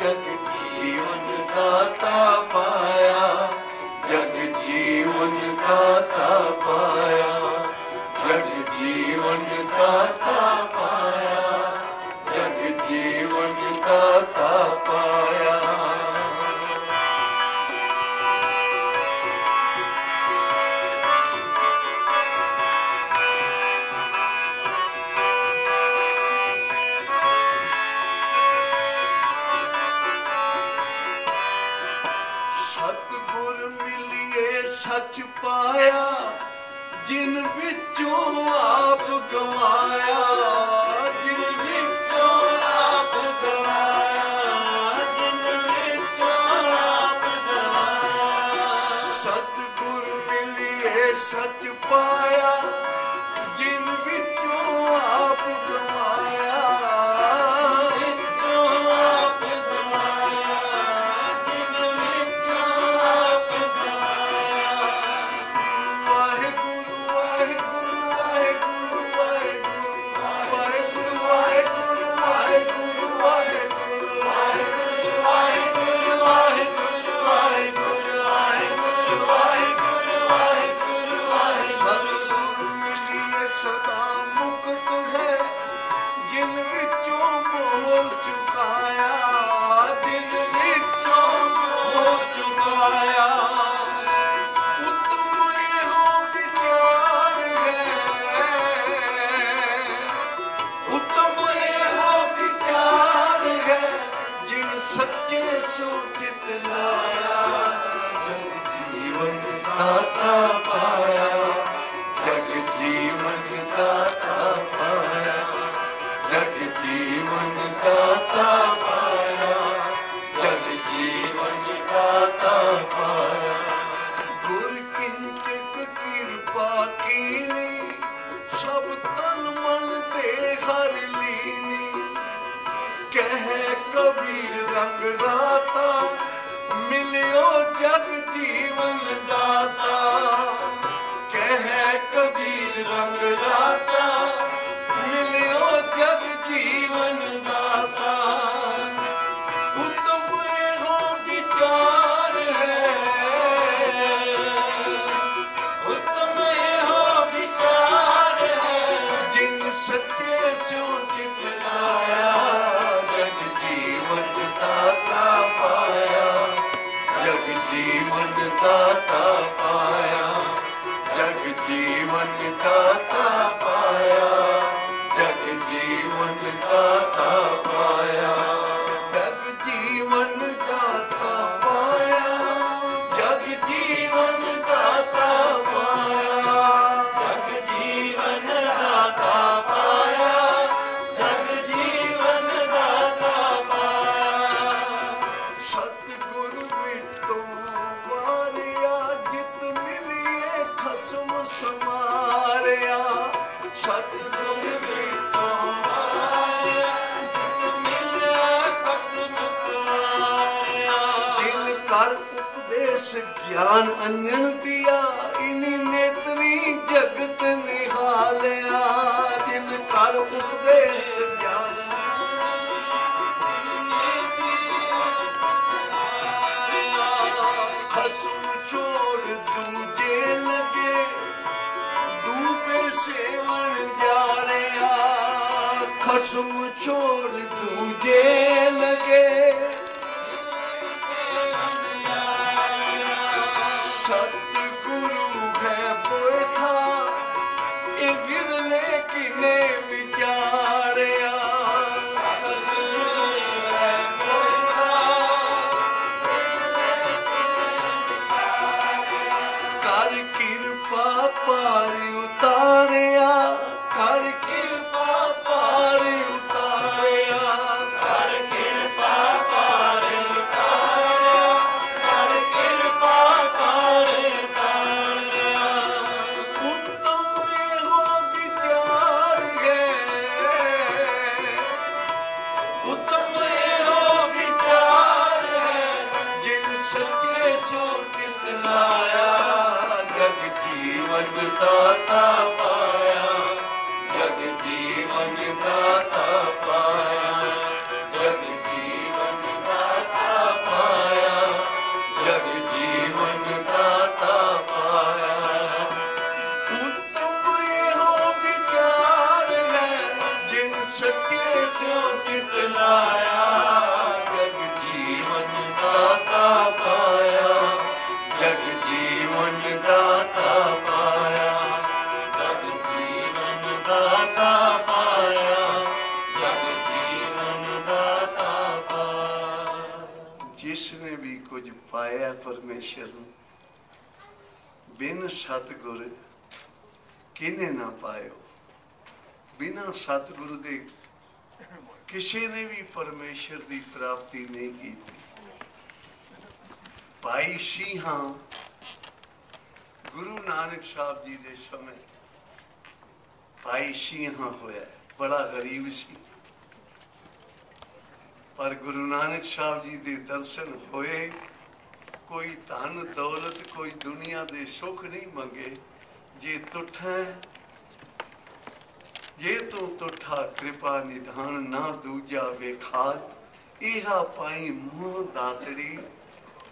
ਜਗ ਜੀਵਨ ਦਾਤਾ ਪਾਇਆ ਜਗ ਜੀਵਨ ਦਾਤਾ ਸੱਚ ਪਾਇਆ, ਜਿਨ ਵਿੱਚੋਂ ਆਪ ਗਵਾਇਆ। ਜਿਨ ਵਿੱਚੋਂ ਆਪ ਗਵਾਇਆ। ਜਿਨ ਵਿੱਚੋਂ ਆਪ ਗਵਾਇਆ। ਸਤਿਗੁਰ ਮਿਲਿਏ, ਸੱਚ ਪਾਇਆ Allah'ım. ਦਾਤਾ ਪਾਇਆ, ਜਗ ਜੀਵਨ ਦਾਤਾ ਪਾਇਆ, ਜਗ ਜੀਵਨ ਦਾਤਾ ਪਾਇਆ, ਜਗ ਜੀਵਨ ਦਾਤਾ ਪਾਇਆ। ਗੁਰ ਕਿੰਚਕ ਕਿਰਪਾ ਕੀਨੀ, ਸਭ ਤਨ ਮਨ ਤੇ ਹਰ ਰੰਗ ਰਾਤਾ ਮਿਲਿਓ ਜਗ ਜੀਵਨ ਦਾਤਾ ਉਤਮ ਇਹੋ ਵਿਚਾਰ ਹੈ ਉਤਮ ਇਹੋ ਵਿਚਾਰ ਹੈ ਜਿਨ ਸੱਚੇ ਸੋ ਚਿਤ ਲਾਇਆ ਜਗ ਜੀਵਨ ਦਾਤਾ ਪਾਇਆ ਜਗ ਜੀਵਨ ਦਾਤਾ ਗਿਆਨ ਅੰਜਨ ਦਿਆ ਇਨੀ ਨੇਤਰੀ ਜਗਤ ਨਿਹਾਲਿਆ ਜਿਨ ਕਰ ਉਪਦੇਸ਼ ਗਿਆਨ ਖਸਮ mucho सच्चे सो कितनाया जग जीवन दाता पाया जग जीवन दाता पाया जग जीवन दाता पाया जग जीवन दाता पाया तुम ये हो विचार है जिन सच्चे सो जितनाया ਪਾਇਆ ਪਰਮੇਸ਼ਰ ਨੂੰ, ਬਿਨ ਸਤਗੁਰ ਕਿਨੇ ਨਾ ਪਾਇਓ? ਬਿਨਾ ਸਤਗੁਰ ਦੇ ਕਿਸੇ ਨੇ ਵੀ ਪਰਮੇਸ਼ਰ ਦੀ ਪ੍ਰਾਪਤੀ ਨਹੀਂ ਕੀਤੀ। ਭਾਈ ਸਿੰਘਾਂ ਗੁਰੂ ਨਾਨਕ ਸਾਹਿਬ ਜੀ ਦੇ ਸਮੇਂ ਭਾਈ ਸਿੰਘਾਂ ਹੋਇਆ। ਬੜਾ ਗਰੀਬ ਸੀ। ਪਰ ਗੁਰੂ ਨਾਨਕ ਸਾਹਿਬ ਜੀ ਦੇ ਦਰਸ਼ਨ ਹੋਏ। ਕੋਈ ਧਨ, ਦੌਲਤ, ਕੋਈ ਦੁਨੀਆ ਦੇ ਸੁੱਖ ਨਹੀਂ ਮੰਗੇ। ਜੇ ਤੁਠਾ, ਜੇ ਤੂੰ ਤੁਠਾ ਕਿਰਪਾ ਨਿਧਾਨ ਨਾ ਦੂਜਾ ਵੇਖਾਲ ਇਹਾ ਪਾਈ ਮੂੰਹ ਦਾਤੜੀ।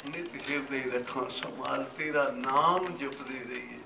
ਨਿਤ ਹਿਰਦੇ ਰੱਖਾਂ ਸੰਭਾਲ ਤੇਰਾ ਨਾਮ ਜਪਦੇ ਰਹੀਏ।